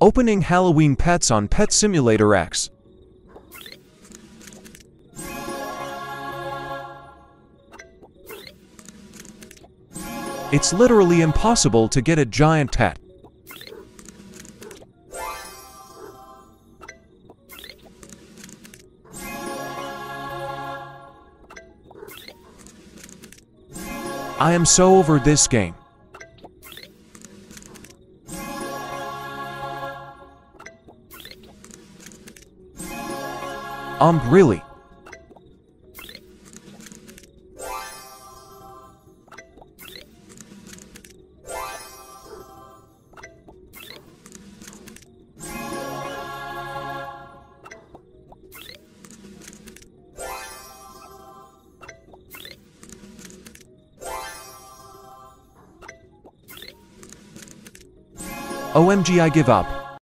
Opening Halloween pets on Pet Simulator X. It's literally impossible to get a giant pet. I am so over this game. Um, really? OMG I give up.